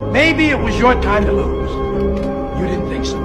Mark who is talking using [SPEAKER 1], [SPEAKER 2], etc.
[SPEAKER 1] Maybe it was your time to lose. You didn't think so.